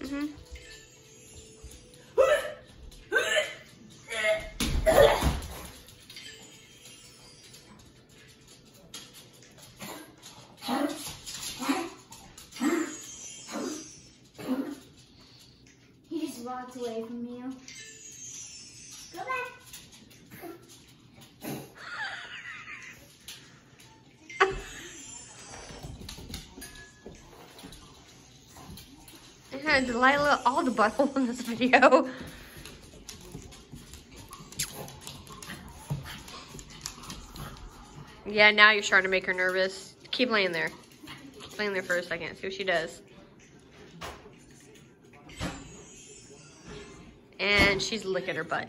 Mm-hmm. He just walked away from you. I had Delilah all the butthole in this video. Yeah, now you're starting to make her nervous. Keep laying there. Keep laying there for a second. See what she does. And she's licking her butt.